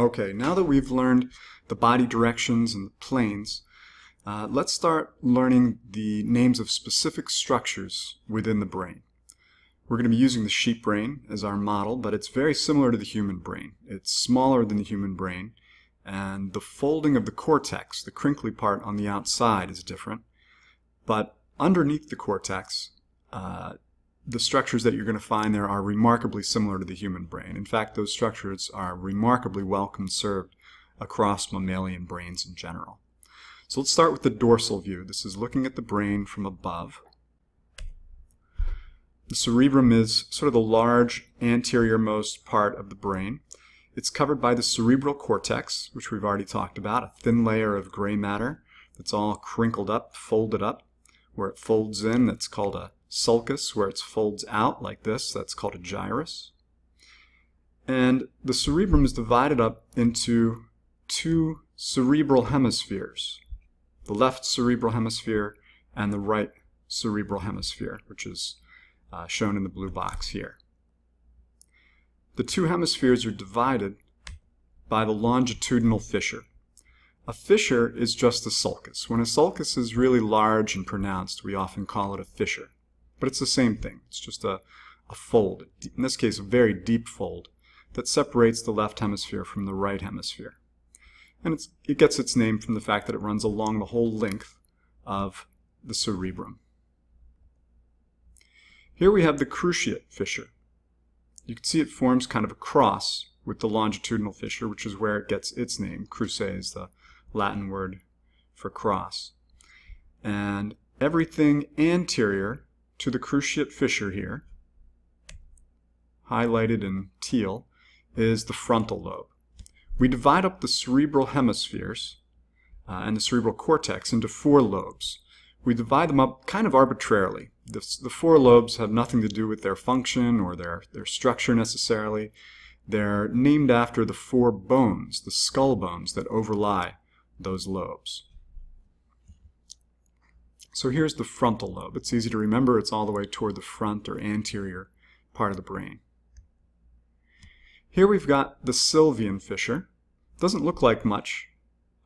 Okay, now that we've learned the body directions and the planes, uh, let's start learning the names of specific structures within the brain. We're going to be using the sheep brain as our model, but it's very similar to the human brain. It's smaller than the human brain, and the folding of the cortex, the crinkly part on the outside, is different. But underneath the cortex, uh, the structures that you're going to find there are remarkably similar to the human brain. In fact, those structures are remarkably well conserved across mammalian brains in general. So let's start with the dorsal view. This is looking at the brain from above. The cerebrum is sort of the large anterior-most part of the brain. It's covered by the cerebral cortex, which we've already talked about, a thin layer of gray matter that's all crinkled up, folded up. Where it folds in, that's called a sulcus, where it folds out like this, that's called a gyrus. And the cerebrum is divided up into two cerebral hemispheres, the left cerebral hemisphere and the right cerebral hemisphere, which is uh, shown in the blue box here. The two hemispheres are divided by the longitudinal fissure. A fissure is just a sulcus. When a sulcus is really large and pronounced, we often call it a fissure. But it's the same thing. It's just a, a fold, in this case a very deep fold, that separates the left hemisphere from the right hemisphere. And it gets its name from the fact that it runs along the whole length of the cerebrum. Here we have the cruciate fissure. You can see it forms kind of a cross with the longitudinal fissure, which is where it gets its name. Cruce is the Latin word for cross. And everything anterior to the cruciate fissure here, highlighted in teal, is the frontal lobe. We divide up the cerebral hemispheres uh, and the cerebral cortex into four lobes. We divide them up kind of arbitrarily. The, the four lobes have nothing to do with their function or their, their structure necessarily. They're named after the four bones, the skull bones that overlie those lobes. So here's the frontal lobe. It's easy to remember. It's all the way toward the front or anterior part of the brain. Here we've got the Sylvian fissure. Doesn't look like much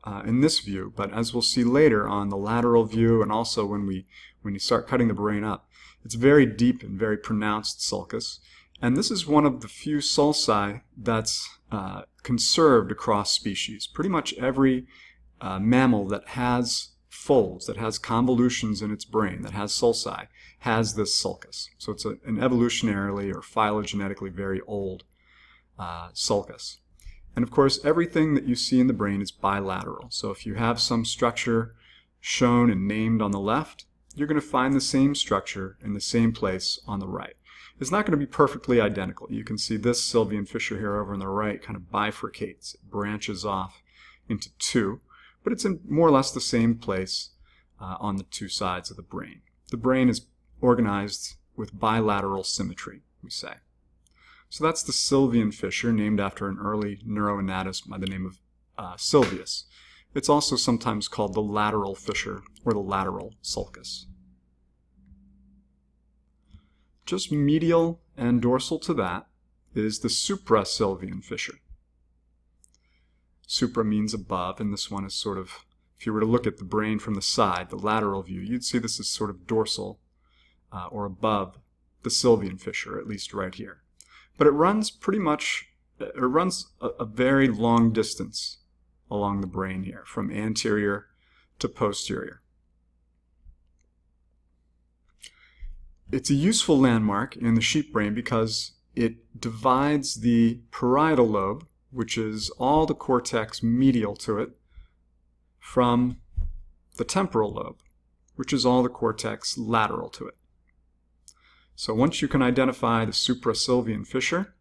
uh, in this view, but as we'll see later on the lateral view and also when we when you start cutting the brain up, it's very deep and very pronounced sulcus. And this is one of the few sulci that's uh, conserved across species. Pretty much every uh, mammal that has folds, that has convolutions in its brain, that has sulci, has this sulcus. So it's a, an evolutionarily or phylogenetically very old uh, sulcus. And of course, everything that you see in the brain is bilateral. So if you have some structure shown and named on the left, you're going to find the same structure in the same place on the right. It's not going to be perfectly identical. You can see this Sylvian fissure here over on the right kind of bifurcates, branches off into two but it's in more or less the same place uh, on the two sides of the brain. The brain is organized with bilateral symmetry, we say. So that's the Sylvian fissure, named after an early neuroanatomist by the name of uh, Sylvius. It's also sometimes called the lateral fissure or the lateral sulcus. Just medial and dorsal to that is the suprasylvian fissure. Supra means above, and this one is sort of, if you were to look at the brain from the side, the lateral view, you'd see this is sort of dorsal uh, or above the Sylvian fissure, at least right here. But it runs pretty much, it runs a, a very long distance along the brain here, from anterior to posterior. It's a useful landmark in the sheep brain because it divides the parietal lobe which is all the cortex medial to it, from the temporal lobe, which is all the cortex lateral to it. So once you can identify the suprasylvian fissure,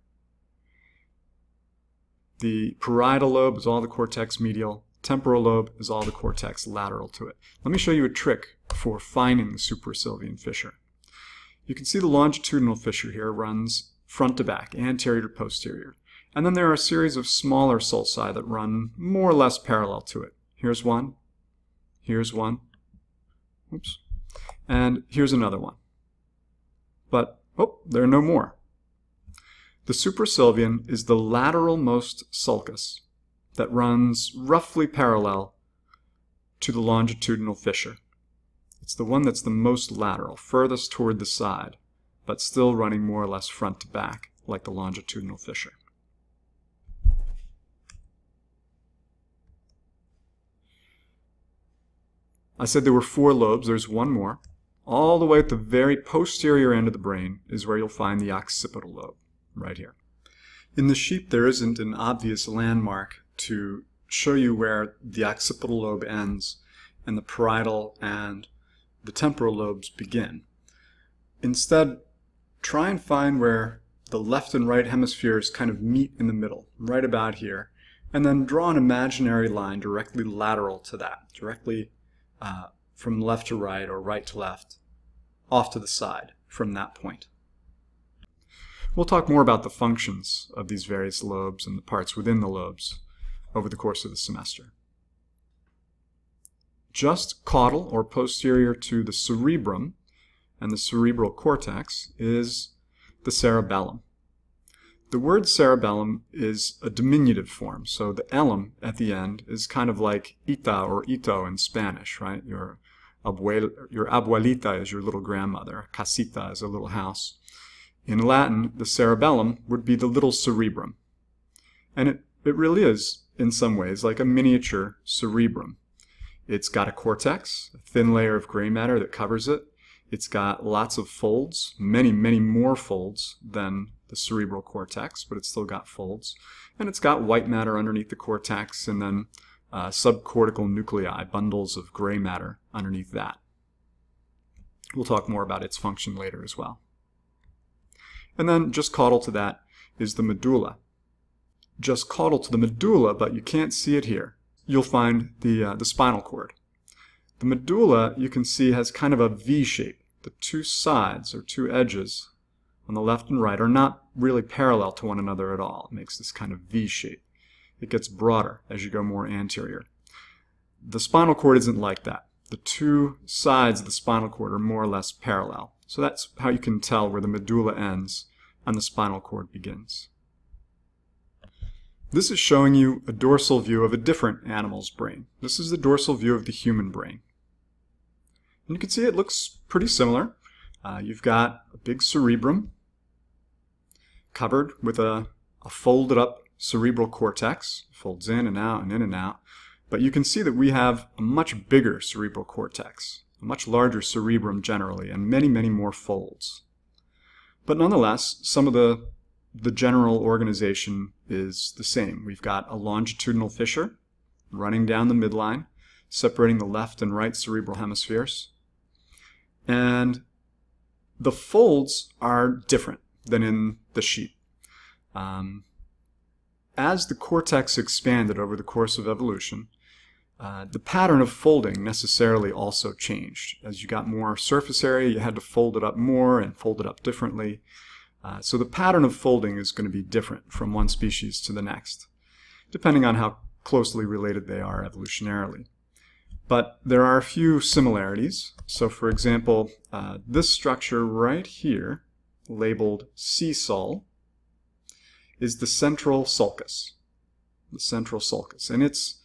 the parietal lobe is all the cortex medial, temporal lobe is all the cortex lateral to it. Let me show you a trick for finding the suprasylvian fissure. You can see the longitudinal fissure here runs front to back, anterior to posterior. And then there are a series of smaller sulci that run more or less parallel to it. Here's one. Here's one. Oops. And here's another one. But, oh, there are no more. The suprasylvian is the lateral most sulcus that runs roughly parallel to the longitudinal fissure. It's the one that's the most lateral, furthest toward the side, but still running more or less front to back, like the longitudinal fissure. I said there were four lobes, there's one more. All the way at the very posterior end of the brain is where you'll find the occipital lobe, right here. In the sheep, there isn't an obvious landmark to show you where the occipital lobe ends and the parietal and the temporal lobes begin. Instead, try and find where the left and right hemispheres kind of meet in the middle, right about here, and then draw an imaginary line directly lateral to that, directly uh, from left to right or right to left, off to the side from that point. We'll talk more about the functions of these various lobes and the parts within the lobes over the course of the semester. Just caudal or posterior to the cerebrum and the cerebral cortex is the cerebellum. The word cerebellum is a diminutive form, so the elum at the end is kind of like ita or ito in Spanish, right? Your, abuel, your abuelita is your little grandmother, casita is a little house. In Latin, the cerebellum would be the little cerebrum. And it, it really is, in some ways, like a miniature cerebrum. It's got a cortex, a thin layer of gray matter that covers it. It's got lots of folds, many, many more folds than the cerebral cortex, but it's still got folds. And it's got white matter underneath the cortex and then uh, subcortical nuclei, bundles of gray matter underneath that. We'll talk more about its function later as well. And then just caudal to that is the medulla. Just caudal to the medulla, but you can't see it here. You'll find the, uh, the spinal cord. The medulla, you can see, has kind of a V shape. The two sides, or two edges, on the left and right are not really parallel to one another at all. It makes this kind of V shape. It gets broader as you go more anterior. The spinal cord isn't like that. The two sides of the spinal cord are more or less parallel. So that's how you can tell where the medulla ends and the spinal cord begins. This is showing you a dorsal view of a different animal's brain. This is the dorsal view of the human brain. And you can see it looks pretty similar. Uh, you've got a big cerebrum covered with a, a folded up cerebral cortex, folds in and out and in and out. But you can see that we have a much bigger cerebral cortex a much larger cerebrum generally, and many, many more folds. But nonetheless, some of the, the general organization is the same. We've got a longitudinal fissure running down the midline, separating the left and right cerebral hemispheres. And the folds are different than in the sheep. Um, as the cortex expanded over the course of evolution, uh, the pattern of folding necessarily also changed. As you got more surface area, you had to fold it up more and fold it up differently. Uh, so the pattern of folding is going to be different from one species to the next, depending on how closely related they are evolutionarily. But there are a few similarities. So for example, uh, this structure right here, labeled C-sul, is the central sulcus. The central sulcus. And it's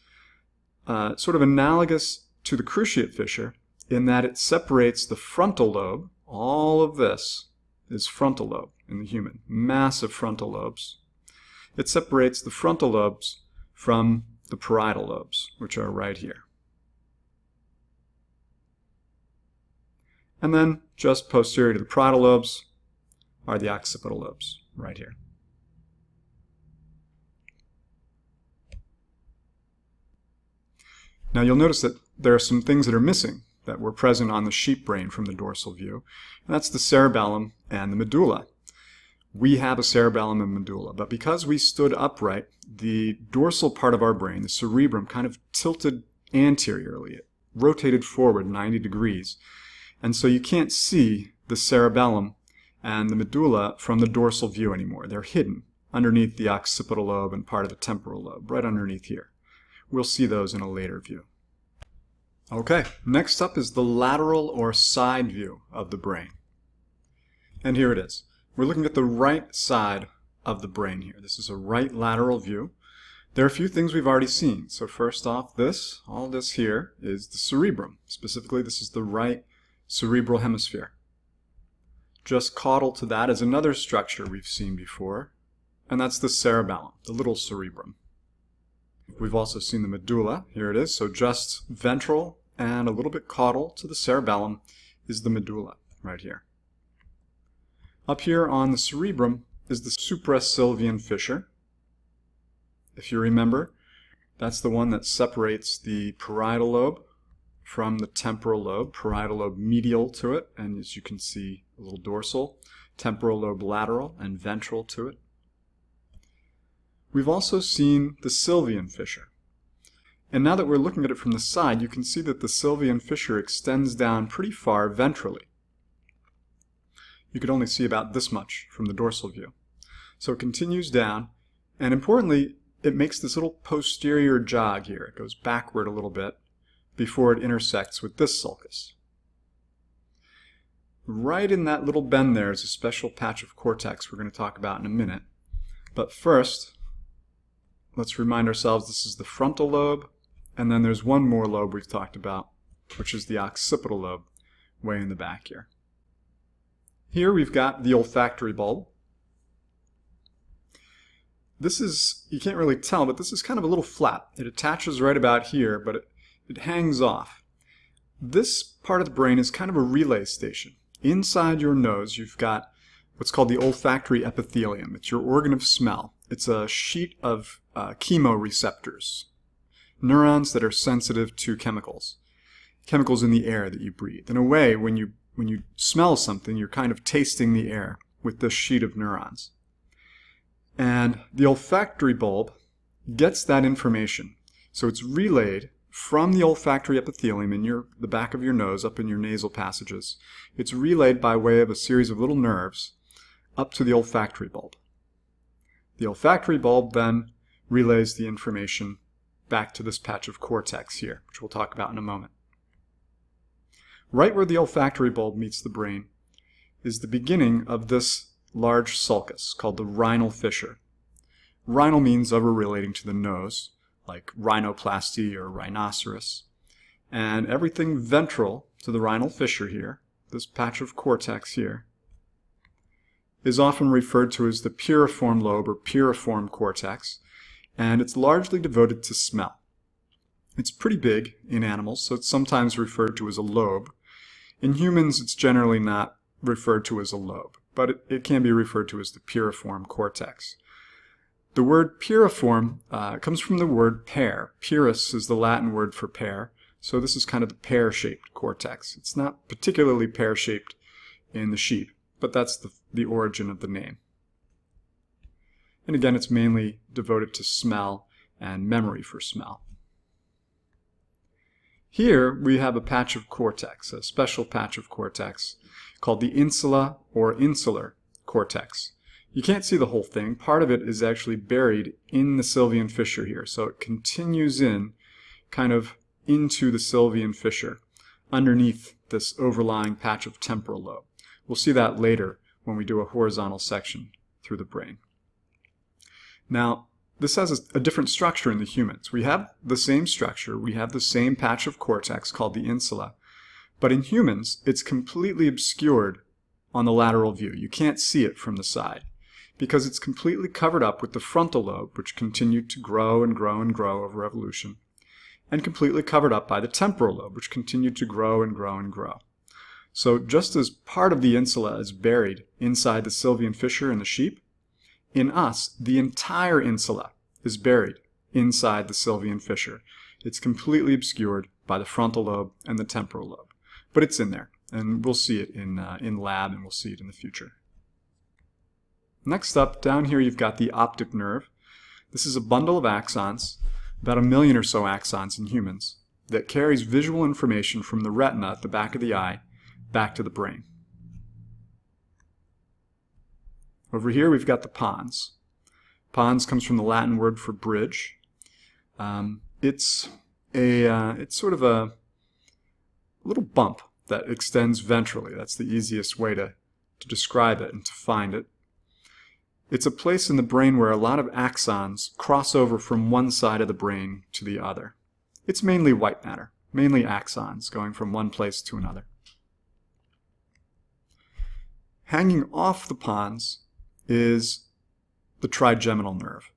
uh, sort of analogous to the cruciate fissure in that it separates the frontal lobe, all of this is frontal lobe in the human, massive frontal lobes. It separates the frontal lobes from the parietal lobes, which are right here. And then just posterior to the parietal lobes are the occipital lobes, right here. Now you'll notice that there are some things that are missing that were present on the sheep brain from the dorsal view, and that's the cerebellum and the medulla. We have a cerebellum and medulla, but because we stood upright, the dorsal part of our brain, the cerebrum, kind of tilted anteriorly. It rotated forward 90 degrees. And so you can't see the cerebellum and the medulla from the dorsal view anymore. They're hidden underneath the occipital lobe and part of the temporal lobe, right underneath here. We'll see those in a later view. Okay, next up is the lateral or side view of the brain. And here it is. We're looking at the right side of the brain here. This is a right lateral view. There are a few things we've already seen. So first off, this, all this here, is the cerebrum. Specifically, this is the right cerebral hemisphere. Just caudal to that is another structure we've seen before, and that's the cerebellum, the little cerebrum. We've also seen the medulla. Here it is. So just ventral and a little bit caudal to the cerebellum is the medulla right here. Up here on the cerebrum is the suprasylvian fissure. If you remember, that's the one that separates the parietal lobe from the temporal lobe, parietal lobe medial to it, and as you can see, a little dorsal, temporal lobe lateral, and ventral to it. We've also seen the Sylvian fissure. And now that we're looking at it from the side, you can see that the Sylvian fissure extends down pretty far ventrally. You could only see about this much from the dorsal view. So it continues down, and importantly, it makes this little posterior jog here. It goes backward a little bit before it intersects with this sulcus. Right in that little bend there is a special patch of cortex we're going to talk about in a minute. But first, let's remind ourselves this is the frontal lobe, and then there's one more lobe we've talked about, which is the occipital lobe, way in the back here. Here we've got the olfactory bulb. This is, you can't really tell, but this is kind of a little flat. It attaches right about here, but it, it hangs off. This part of the brain is kind of a relay station. Inside your nose, you've got what's called the olfactory epithelium. It's your organ of smell. It's a sheet of uh, chemoreceptors, neurons that are sensitive to chemicals, chemicals in the air that you breathe. In a way, when you when you smell something, you're kind of tasting the air with this sheet of neurons. And the olfactory bulb gets that information. So it's relayed from the olfactory epithelium in your, the back of your nose, up in your nasal passages. It's relayed by way of a series of little nerves up to the olfactory bulb. The olfactory bulb then relays the information back to this patch of cortex here, which we'll talk about in a moment. Right where the olfactory bulb meets the brain is the beginning of this large sulcus called the rhinal fissure. Rhinal means of or relating to the nose, like rhinoplasty or rhinoceros. And everything ventral to the rhinal fissure here, this patch of cortex here, is often referred to as the piriform lobe or piriform cortex, and it's largely devoted to smell. It's pretty big in animals, so it's sometimes referred to as a lobe, in humans, it's generally not referred to as a lobe, but it, it can be referred to as the piriform cortex. The word piriform uh, comes from the word pear. Pyrus is the Latin word for pear, so this is kind of the pear-shaped cortex. It's not particularly pear-shaped in the sheep, but that's the, the origin of the name. And again, it's mainly devoted to smell and memory for smell. Here we have a patch of cortex, a special patch of cortex called the insula or insular cortex. You can't see the whole thing. Part of it is actually buried in the Sylvian fissure here. So it continues in kind of into the Sylvian fissure underneath this overlying patch of temporal lobe. We'll see that later when we do a horizontal section through the brain. Now, this has a, different structure in the humans. We have the same structure, we have the same patch of cortex called the insula, but in humans, it's completely obscured on the lateral view. You can't see it from the side because it's completely covered up with the frontal lobe, which continued to grow and grow and grow over evolution, and completely covered up by the temporal lobe, which continued to grow and grow and grow. So just as part of the insula is buried inside the Sylvian fissure in the sheep, in us, the entire insula is buried inside the Sylvian fissure. It's completely obscured by the frontal lobe and the temporal lobe. But it's in there, and we'll see it in, uh, in lab, and we'll see it in the future. Next up, down here you've got the optic nerve. This is a bundle of axons, about a million or so axons in humans, that carries visual information from the retina at the back of the eye back to the brain. Over here we've got the pons. Pons comes from the Latin word for bridge. Um, it's a uh, it's sort of a little bump that extends ventrally. That's the easiest way to, to describe it and to find it. It's a place in the brain where a lot of axons cross over from one side of the brain to the other. It's mainly white matter, mainly axons going from one place to another. Hanging off the pons is the trigeminal nerve.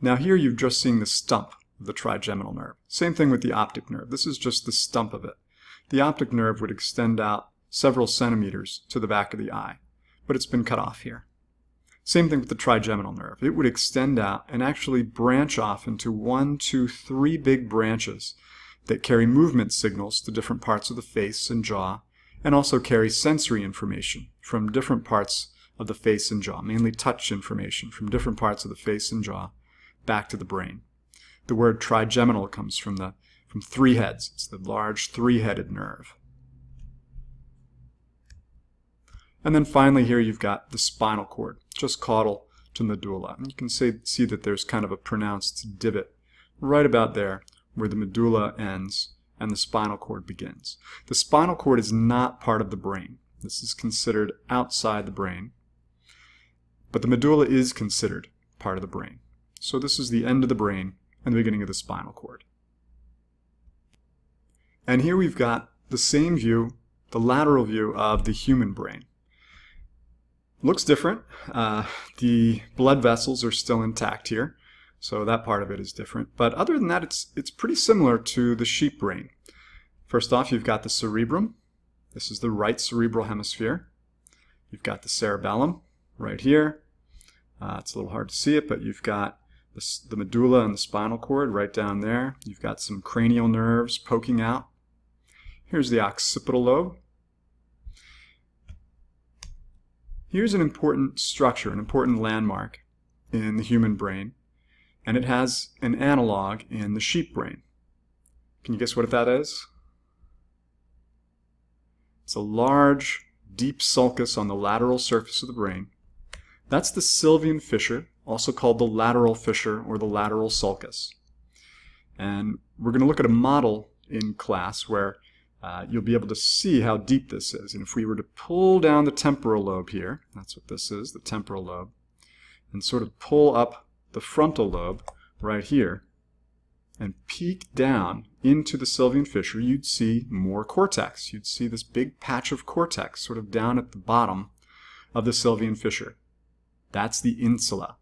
Now here you're just seeing the stump of the trigeminal nerve. Same thing with the optic nerve. This is just the stump of it. The optic nerve would extend out several centimeters to the back of the eye, but it's been cut off here. Same thing with the trigeminal nerve. It would extend out and actually branch off into one, two, three big branches that carry movement signals to different parts of the face and jaw, and also carry sensory information from different parts of the face and jaw, mainly touch information from different parts of the face and jaw back to the brain. The word trigeminal comes from the from three heads. It's the large three-headed nerve. And then finally here you've got the spinal cord, just caudal to medulla. And you can say, see that there's kind of a pronounced divot right about there where the medulla ends and the spinal cord begins. The spinal cord is not part of the brain. This is considered outside the brain. But the medulla is considered part of the brain. So this is the end of the brain and the beginning of the spinal cord. And here we've got the same view, the lateral view of the human brain. Looks different. Uh, the blood vessels are still intact here, so that part of it is different. But other than that, it's, it's pretty similar to the sheep brain. First off, you've got the cerebrum. This is the right cerebral hemisphere. You've got the cerebellum right here. Uh, it's a little hard to see it, but you've got the, the medulla and the spinal cord right down there. You've got some cranial nerves poking out. Here's the occipital lobe. Here's an important structure, an important landmark in the human brain, and it has an analog in the sheep brain. Can you guess what that is? It's a large, deep sulcus on the lateral surface of the brain. That's the Sylvian fissure, also called the lateral fissure or the lateral sulcus. And we're going to look at a model in class where uh, you'll be able to see how deep this is. And if we were to pull down the temporal lobe here, that's what this is, the temporal lobe, and sort of pull up the frontal lobe right here, and peek down into the Sylvian fissure, you'd see more cortex. You'd see this big patch of cortex sort of down at the bottom of the Sylvian fissure. That's the insula.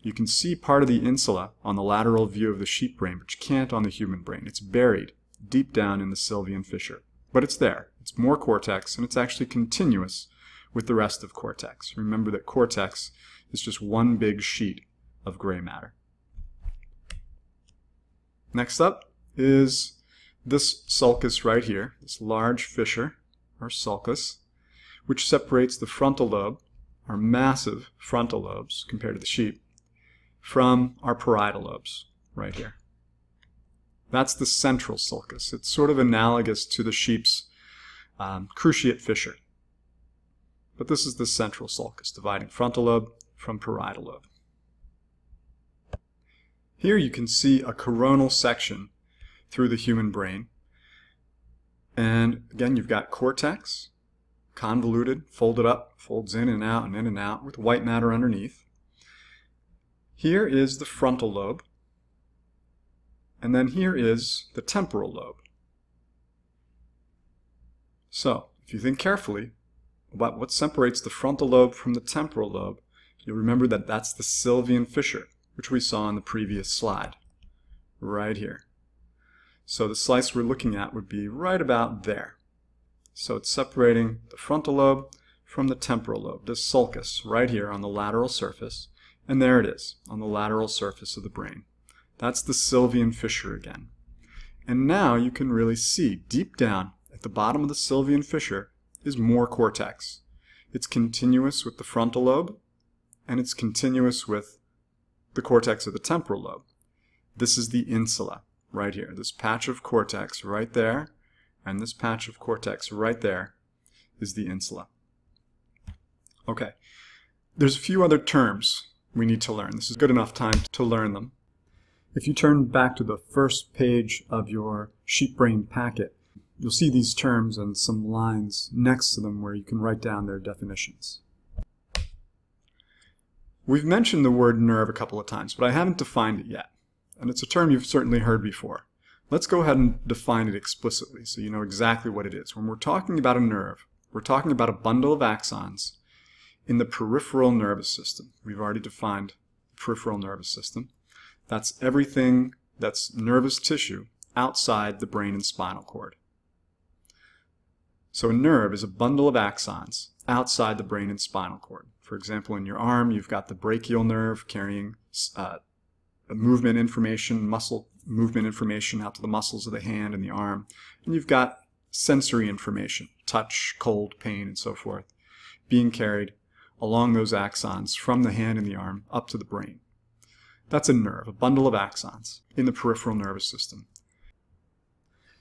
You can see part of the insula on the lateral view of the sheep brain, but you can't on the human brain. It's buried deep down in the Sylvian fissure. But it's there. It's more cortex, and it's actually continuous with the rest of cortex. Remember that cortex is just one big sheet of gray matter. Next up is this sulcus right here, this large fissure, or sulcus, which separates the frontal lobe, our massive frontal lobes compared to the sheep, from our parietal lobes right here. That's the central sulcus. It's sort of analogous to the sheep's um, cruciate fissure. But this is the central sulcus, dividing frontal lobe from parietal lobe. Here you can see a coronal section through the human brain. And again, you've got cortex, convoluted, folded up, folds in and out and in and out with white matter underneath. Here is the frontal lobe, and then here is the temporal lobe. So, if you think carefully about what separates the frontal lobe from the temporal lobe, you'll remember that that's the Sylvian fissure, which we saw in the previous slide, right here. So the slice we're looking at would be right about there. So it's separating the frontal lobe from the temporal lobe, this sulcus right here on the lateral surface, and there it is on the lateral surface of the brain. That's the Sylvian fissure again. And now you can really see deep down at the bottom of the Sylvian fissure is more cortex. It's continuous with the frontal lobe, and it's continuous with the cortex of the temporal lobe. This is the insula right here. This patch of cortex right there, and this patch of cortex right there is the insula. Okay, there's a few other terms we need to learn. This is good enough time to learn them. If you turn back to the first page of your SheepBrain packet, you'll see these terms and some lines next to them where you can write down their definitions. We've mentioned the word nerve a couple of times, but I haven't defined it yet. And it's a term you've certainly heard before. Let's go ahead and define it explicitly so you know exactly what it is. When we're talking about a nerve, we're talking about a bundle of axons in the peripheral nervous system. We've already defined the peripheral nervous system. That's everything that's nervous tissue outside the brain and spinal cord. So a nerve is a bundle of axons outside the brain and spinal cord. For example, in your arm, you've got the brachial nerve carrying uh, movement information, muscle movement information out to the muscles of the hand and the arm. And you've got sensory information, touch, cold, pain, and so forth, being carried along those axons from the hand and the arm up to the brain. That's a nerve, a bundle of axons in the peripheral nervous system.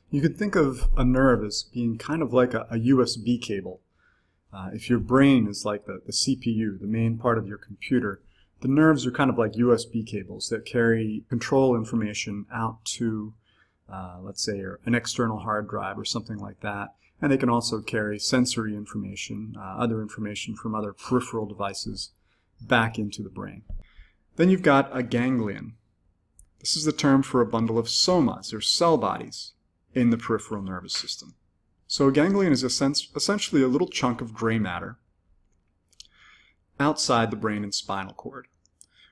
You could think of a nerve as being kind of like a, a USB cable uh, if your brain is like the, the CPU, the main part of your computer, the nerves are kind of like USB cables that carry control information out to, uh, let's say, an external hard drive or something like that. And they can also carry sensory information, uh, other information from other peripheral devices back into the brain. Then you've got a ganglion. This is the term for a bundle of somas, or cell bodies, in the peripheral nervous system. So a ganglion is essentially a little chunk of gray matter outside the brain and spinal cord.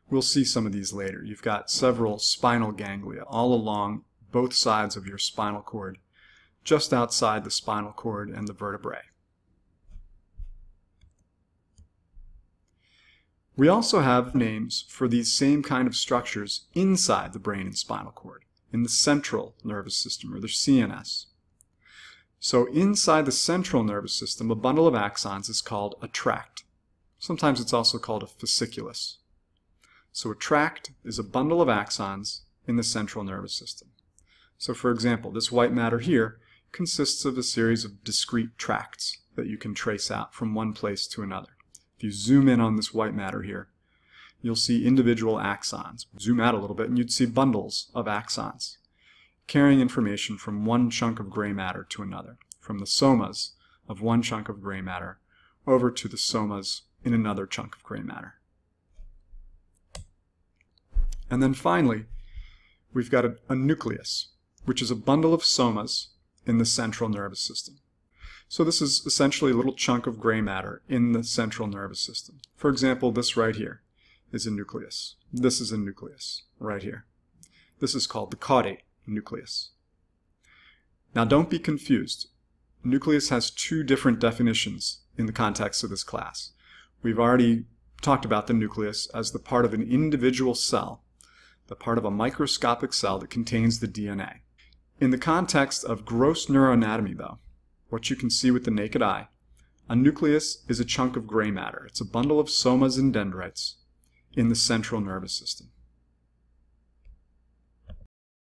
We'll see some of these later. You've got several spinal ganglia all along both sides of your spinal cord, just outside the spinal cord and the vertebrae. We also have names for these same kind of structures inside the brain and spinal cord, in the central nervous system, or the CNS. So inside the central nervous system, a bundle of axons is called a tract. Sometimes it's also called a fasciculus. So a tract is a bundle of axons in the central nervous system. So for example, this white matter here consists of a series of discrete tracts that you can trace out from one place to another. If you zoom in on this white matter here, you'll see individual axons. Zoom out a little bit and you'd see bundles of axons carrying information from one chunk of gray matter to another, from the somas of one chunk of gray matter over to the somas in another chunk of gray matter. And then finally, we've got a, a, nucleus, which is a bundle of somas in the central nervous system. So this is essentially a little chunk of gray matter in the central nervous system. For example, this right here is a nucleus. This is a nucleus right here. This is called the caudate nucleus. Now don't be confused. Nucleus has two different definitions in the context of this class. We've already talked about the nucleus as the part of an individual cell, the part of a microscopic cell that contains the DNA. In the context of gross neuroanatomy, though, what you can see with the naked eye, a nucleus is a chunk of gray matter. It's a bundle of somas and dendrites in the central nervous system.